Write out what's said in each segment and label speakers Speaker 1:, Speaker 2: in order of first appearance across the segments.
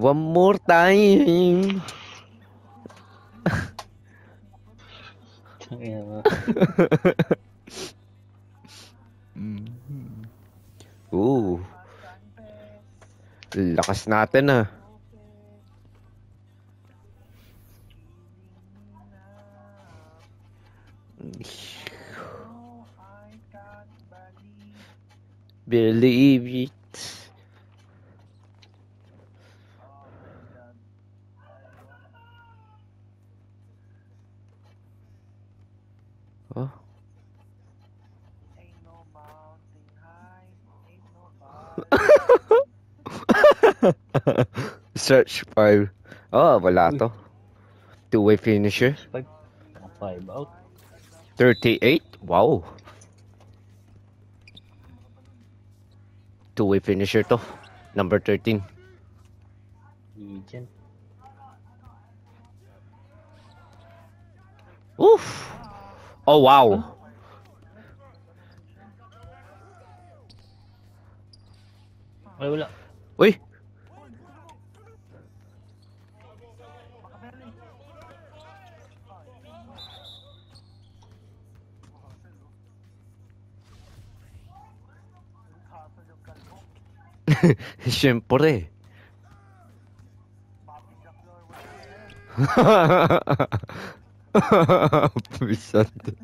Speaker 1: One more time. Ooh. Lakas natin ah. Believe it. Oh. Search 5. Oh, wala to. Two-way finisher.
Speaker 2: Five. Five out.
Speaker 1: 38? Wow. Two-way finisher to. Number 13.
Speaker 2: Legend.
Speaker 1: Oof. Oh, wow.
Speaker 2: Ay, wala.
Speaker 1: Uy. Shen por
Speaker 2: Pisante.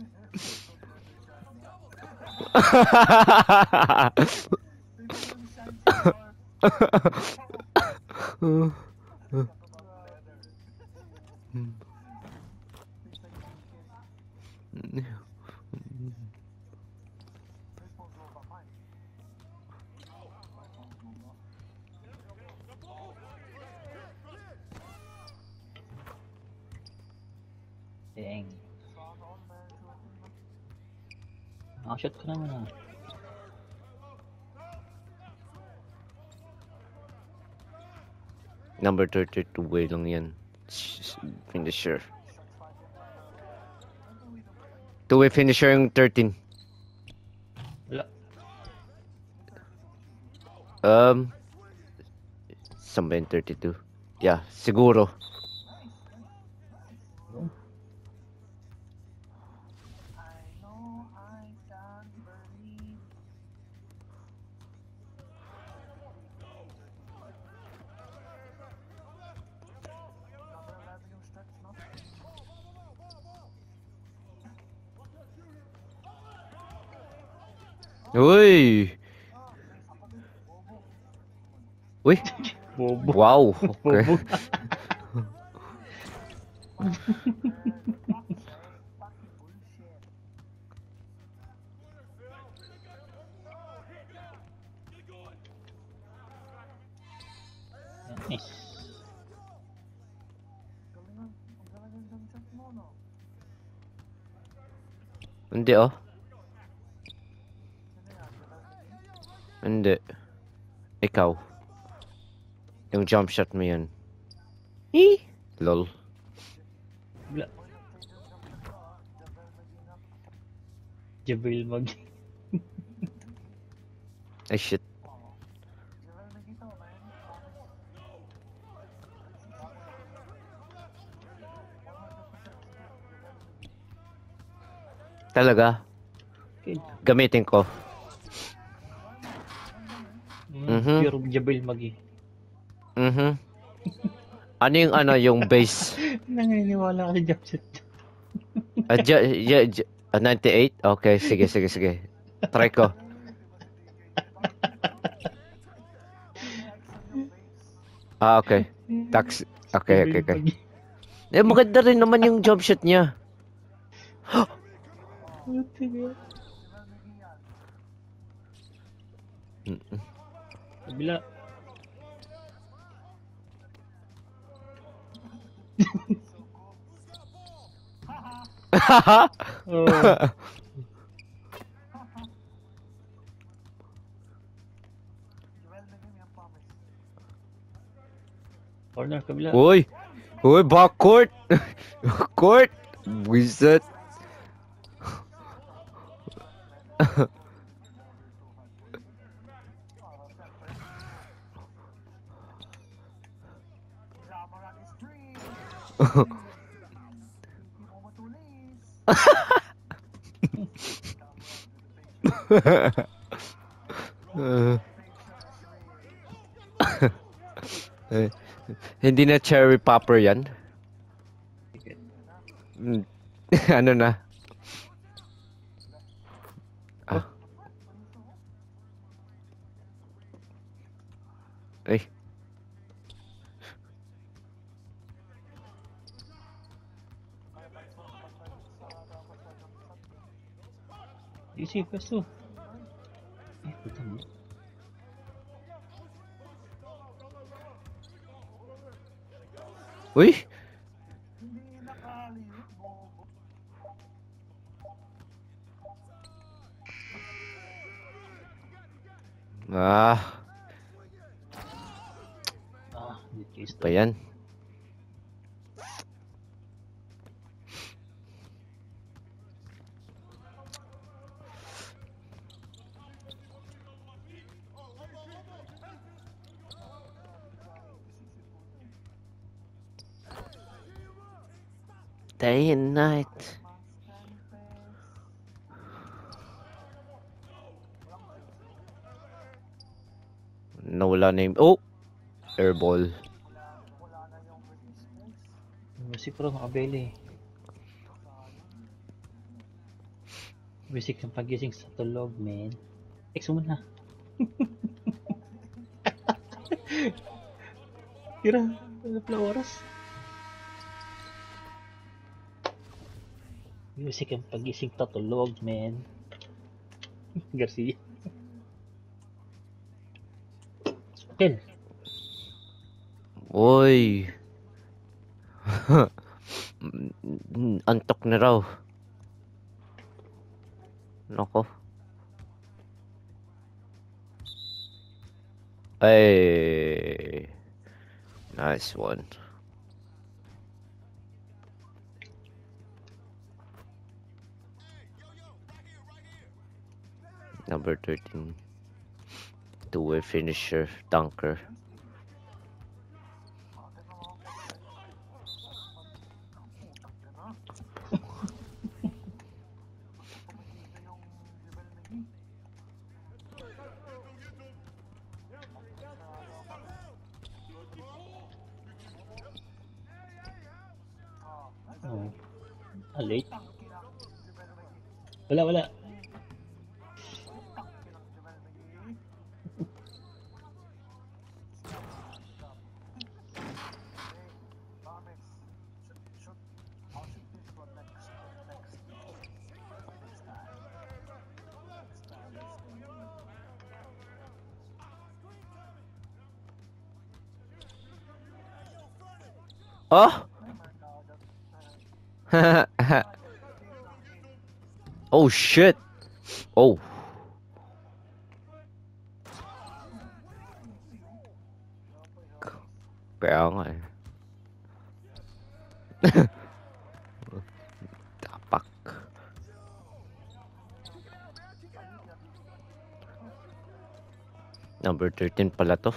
Speaker 2: Nakashot ko naman ah.
Speaker 1: Number 32 way lang yan. Finisher. Two-way finisher yung 13.
Speaker 2: Wala.
Speaker 1: Um, saan ba yung 32? Yeah, siguro. Uy! Uy! Wow! Okay.
Speaker 2: Bobo. Nice.
Speaker 1: Hindi oh. Hindi. Ikaw. Yung jump shot mo yan. Eh? Lol.
Speaker 2: Wala. Jabril mag.
Speaker 1: Ay shit. Talaga? Gamitin ko.
Speaker 2: Mm,
Speaker 1: Mhm.
Speaker 2: Pure Jabril mag eh.
Speaker 1: Mhm. Ano yung ano yung base?
Speaker 2: Naniniwala ka sa jump shot.
Speaker 1: Ah, ja, ja, ja, ah, 98? Okay, sige, sige, sige. Try ko. Ah, okay. Tax. Okay, okay, okay. Eh, maganda rin naman yung jump shot niya. Mm-mm.
Speaker 2: Kabila. Oh. Corner, kabila.
Speaker 1: Uy! Uy, backcourt! Court! Wizard! Uh, eh, hindi na cherry popper yan. Ano na?
Speaker 2: Easy, pwesto. Eh, puta mo.
Speaker 1: Uy! Ah,
Speaker 2: Ah, case
Speaker 1: pa yan. Day and night. Nawala na yung... Oh! Airball.
Speaker 2: Si Pro, makabeli. Basic ng pagising sa tulog, man. Text mo na. Tira, wala pala oras. Music ang pagising sa tulog, man. Garcia. Ken,
Speaker 1: Uy! Antok na raw. Nako. Ay. Nice one. Number 13. Two-way finisher, dunker.
Speaker 2: Ah. Wala, wala.
Speaker 1: Oh! oh shit! Oh. Nga eh. Tapak. Number 13 pala to.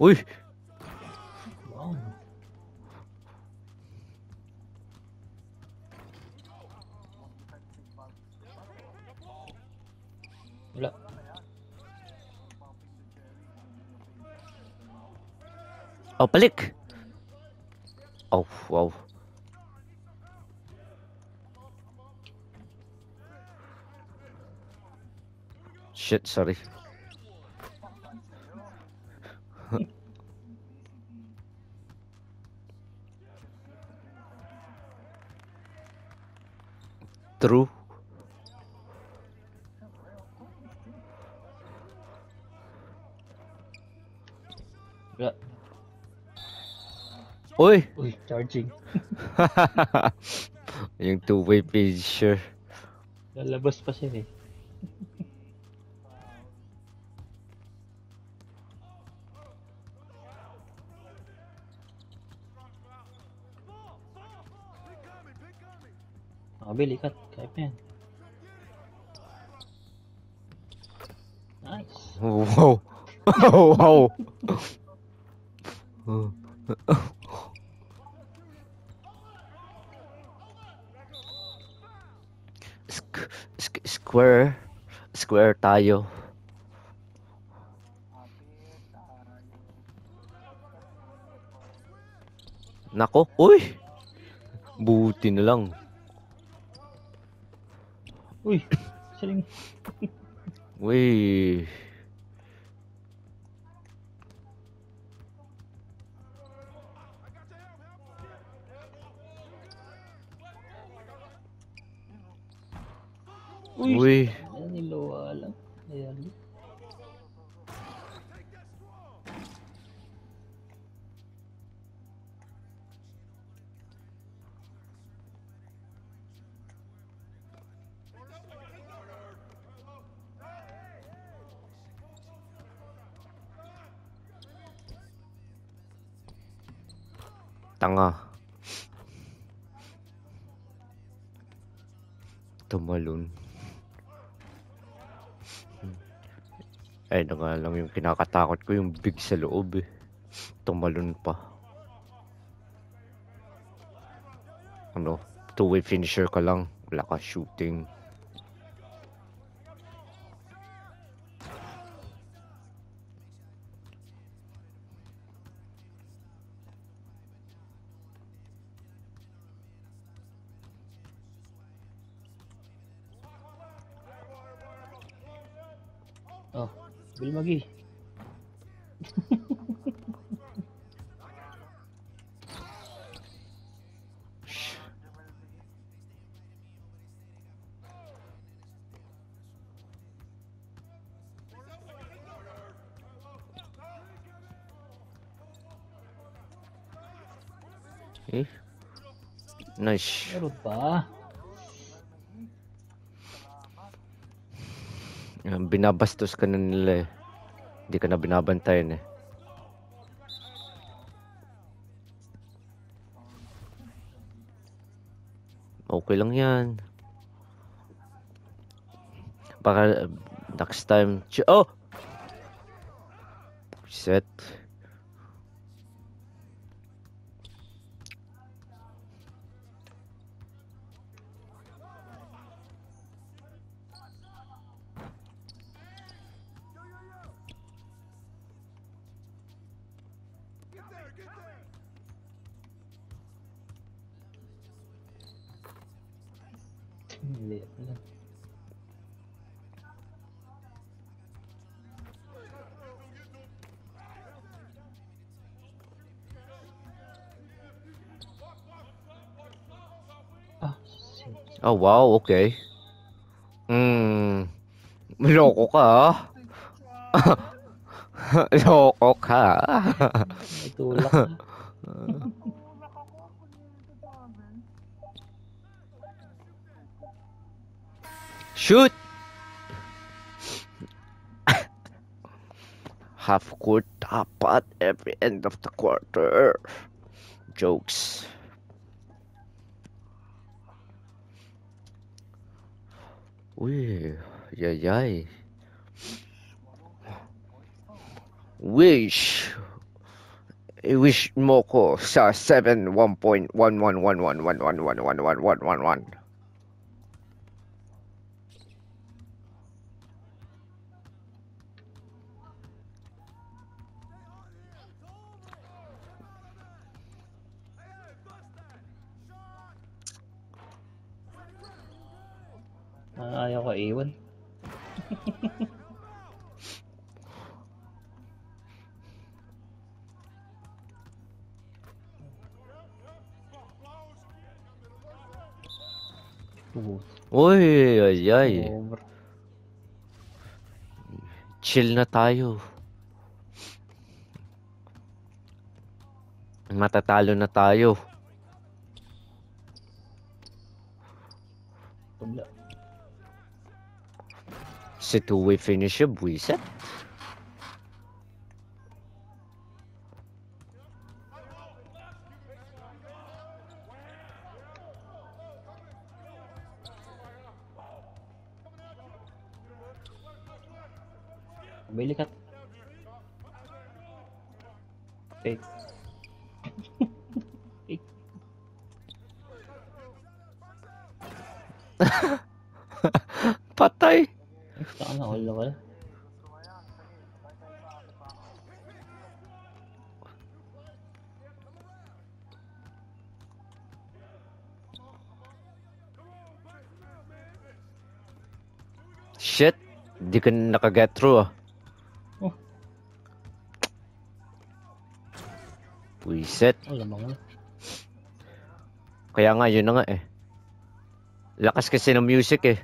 Speaker 1: Uy!
Speaker 2: Wow. Wala.
Speaker 1: Oh, balik! Oh, wow. Shit, sorry. True.
Speaker 2: Wala.
Speaker 1: Uy!
Speaker 2: Uy, charging.
Speaker 1: yung two-way finisher.
Speaker 2: Lalabas pa siya eh. Makabili kat. Pa yan. Nice.
Speaker 1: Wow. Oh. Sk- square. Square tayo. Nako, uy! Buti na lang.
Speaker 2: Uy, saling
Speaker 1: Uy.
Speaker 2: Uy,
Speaker 1: Uy.
Speaker 2: Ano nilowa lang. Ayan.
Speaker 1: Tanga. Tumalon. Ay, na nga lang yung kinakatakot ko yung big sa loob eh. Tumalon pa. Ano? Two-way finisher ka lang. Wala ka shooting.
Speaker 2: Bill Magi.
Speaker 1: Eh? Nice.
Speaker 2: Meron pa.
Speaker 1: Yan, Binabastos ka na nila eh. Hindi ka na binabantayan eh. Okay lang yan. Baka next time... Oh! Set.
Speaker 2: Mali lang. Ah, shit.
Speaker 1: Oh, wow, okay. Hmm. Loko ka, ah. Loko ka.
Speaker 2: May tulak.
Speaker 1: Shoot! Half court dapat every end of the quarter. Jokes. Uy, yayay. Wish. Wish Moko star seven one point
Speaker 2: one one one one one
Speaker 1: one one one one one one one. Ayay.
Speaker 2: over.
Speaker 1: Chill na tayo. Matatalo na tayo.
Speaker 2: Wala.
Speaker 1: Si two-way finisher, Bili
Speaker 2: ka. Take. Take.
Speaker 1: Patay.
Speaker 2: Saka na all level.
Speaker 1: Shit, di ka nakaget through ah.
Speaker 2: Wala bang wala.
Speaker 1: Kaya nga, yun na nga eh. Lakas kasi ng music eh.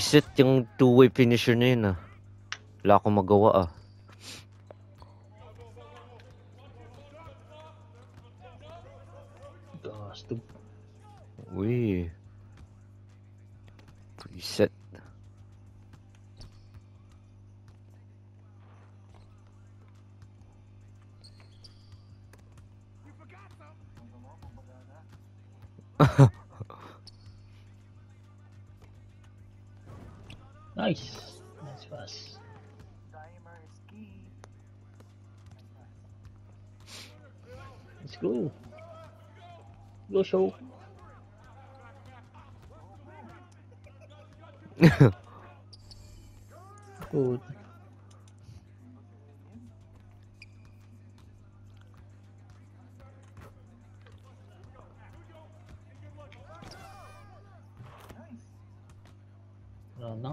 Speaker 1: Puiset yung two-way finisher na yun ah. Wala akong magawa ah. Uy. Preset.
Speaker 2: Wala na.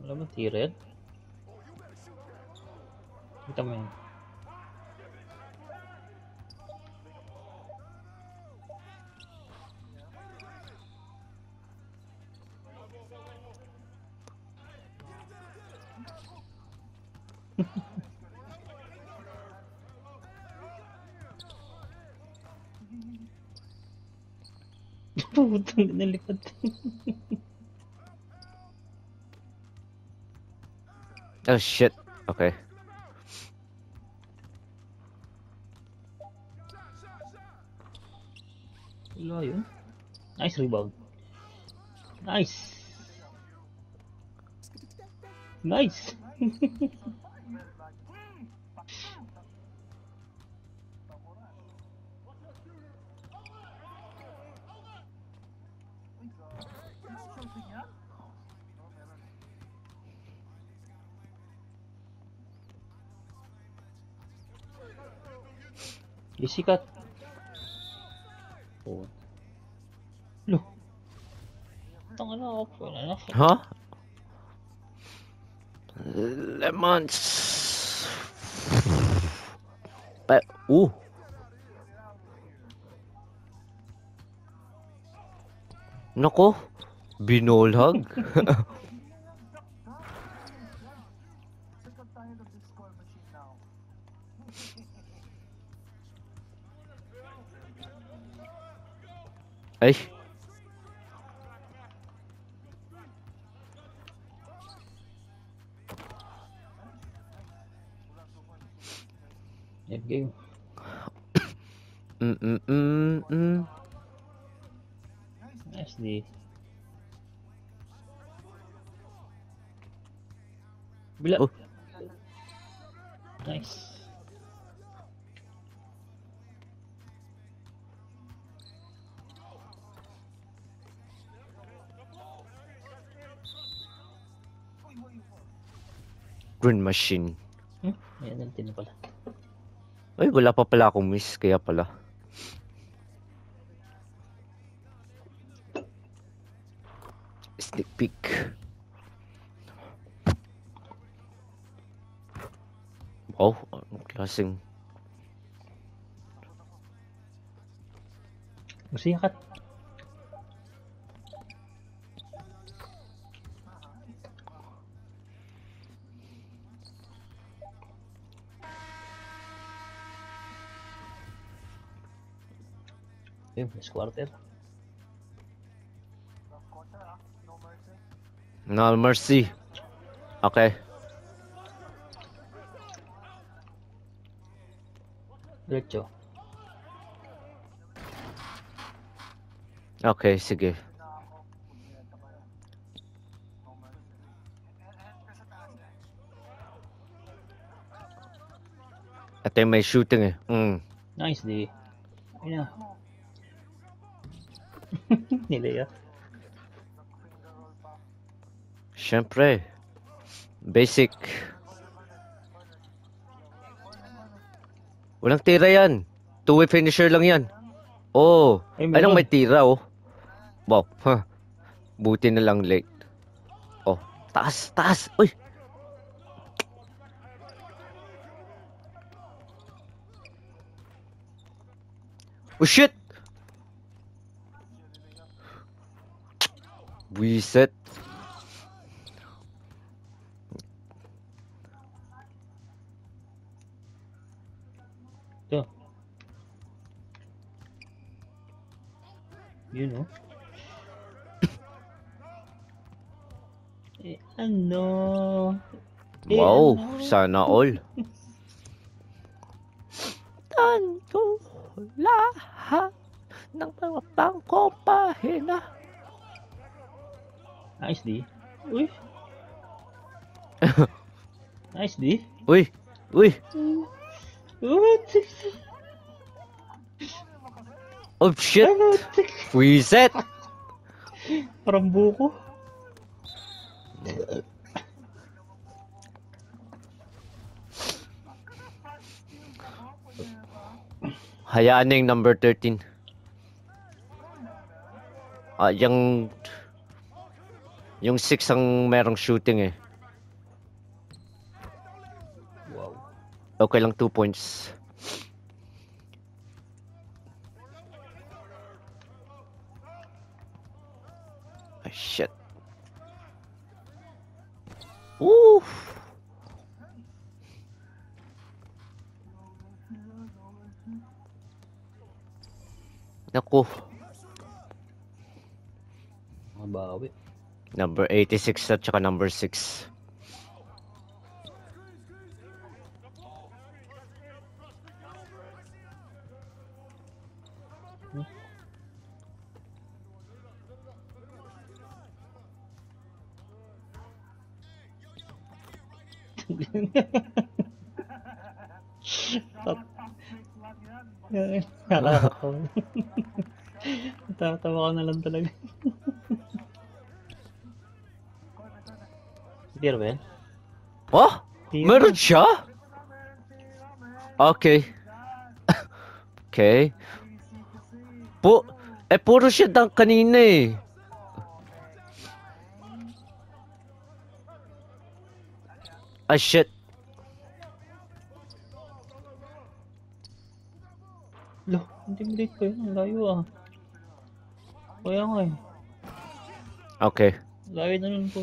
Speaker 2: Wala ba T-Red? Kita mo yun. Putang nalipad.
Speaker 1: Oh shit. Okay.
Speaker 2: Wala yun. Nice rebound. Nice. Nice. Disikat. Oh. Loh. Tanga na ako po na.
Speaker 1: Huh? Lemons. Eh, uh. Nako. Binolhag. Ay.
Speaker 2: End game.
Speaker 1: Mm mm mm mm.
Speaker 2: Nice D. Bila.
Speaker 1: Oh.
Speaker 2: Nice.
Speaker 1: Green machine.
Speaker 2: Hmm? Ayan ang tin pala.
Speaker 1: Ay, wala pa pala akong miss. Kaya pala. Sneak peek. Oh, anong klaseng...
Speaker 2: Masaya Ayun, first quarter.
Speaker 1: No mercy. Okay.
Speaker 2: Diretso.
Speaker 1: Okay, sige. Ito yung may shooting eh. Mm.
Speaker 2: Nice, di. Ayun na. Nilaya.
Speaker 1: Siyempre. Basic. Walang tira yan. Two-way finisher lang yan. Oh,
Speaker 2: Ay,
Speaker 1: anong may tira oh. Wow, huh. Buti na lang late. Oh, taas, taas. Uy. Oh shit. Buiset.
Speaker 2: Ito. Yun, oh. eh, ano? Eh,
Speaker 1: Wow,
Speaker 2: ano?
Speaker 1: sana all. Tanto lahat ng mga bangko pahina.
Speaker 2: Nice, di. Uy. nice, di.
Speaker 1: Uy, uy,
Speaker 2: What?
Speaker 1: oh shit, reset.
Speaker 2: Parang buko.
Speaker 1: Hayaan na yung number 13. Ah, yung... Yung 6 ang merong shooting eh.
Speaker 2: Wow.
Speaker 1: Okay lang 2 points. Ay, shit. Oof. Naku,
Speaker 2: Mabawi.
Speaker 1: Number 86 at saka number 6.
Speaker 2: Nakakatawa. Ka na lang talaga. Hindi ba yan?
Speaker 1: Oh? Meron siya? Okay. okay. Po, eh puro siya dunk kanina eh. Ah shit.
Speaker 2: Lo, intimidate ko yun. Ang Layo ah. Kaya nga eh.
Speaker 1: Okay.
Speaker 2: Layo na nun po.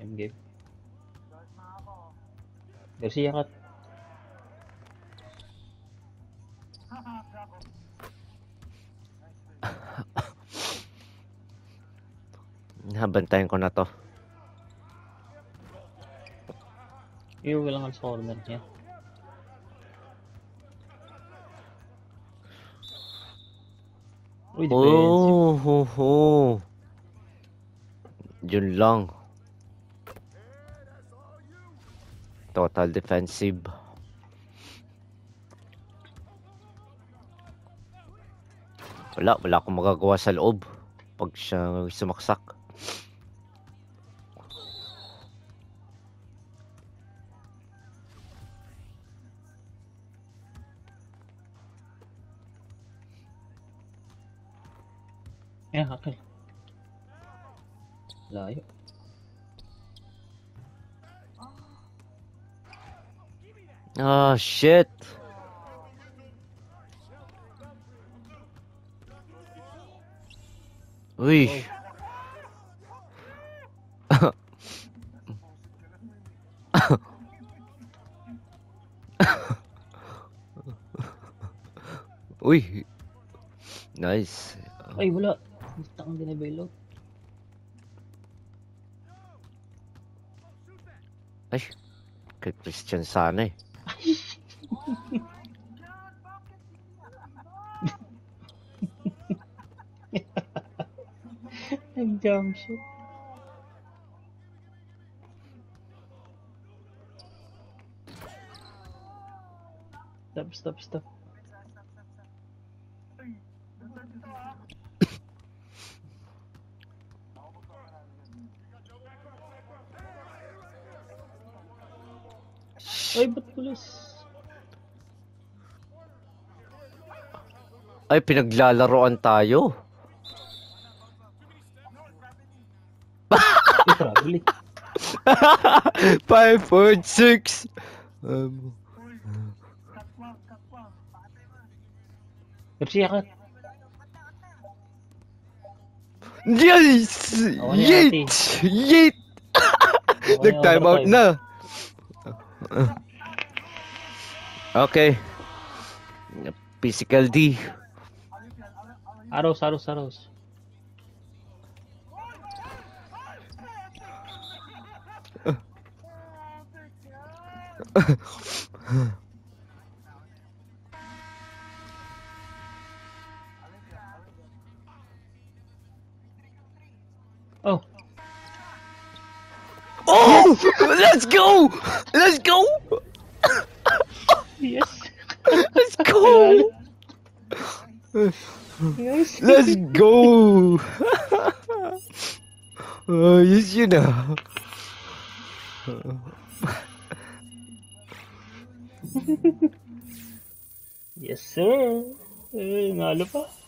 Speaker 2: M game. Garcia ka.
Speaker 1: Nabantayan ko na to.
Speaker 2: Iuwi lang sa corner niya. Uy, defensive.
Speaker 1: Oh, ho, ho. Yun lang. Total defensive. Wala, wala akong magagawa sa loob. Pag siya sumaksak.
Speaker 2: Eh, hakil. Layo.
Speaker 1: Ah, shit. Uy. Uy. Nice.
Speaker 2: Ay, wala. Gusto kang dinabelot.
Speaker 1: Ay. Kay Christian sana eh.
Speaker 2: Nag-jump shot. Stop, stop, stop. Ay, ba't pulis?
Speaker 1: Ay, pinaglalaroan tayo. 5.6. Um,
Speaker 2: Garcia ka.
Speaker 1: yes!
Speaker 2: Ako na
Speaker 1: Yeet! Yeet! Nag-time out na. Okay. Physical D.
Speaker 2: Aros, aros, aros. Oh,
Speaker 1: Oh! Yes. Let's go! Let's go!
Speaker 2: yes.
Speaker 1: Let's go!
Speaker 2: Yes.
Speaker 1: Let's go! Ayos yun ah.
Speaker 2: Yes, sir. Eh.